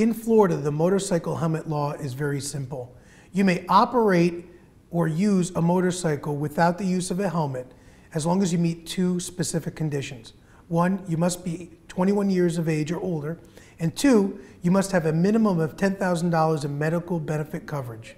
In Florida, the motorcycle helmet law is very simple. You may operate or use a motorcycle without the use of a helmet as long as you meet two specific conditions. One, you must be 21 years of age or older, and two, you must have a minimum of $10,000 in medical benefit coverage.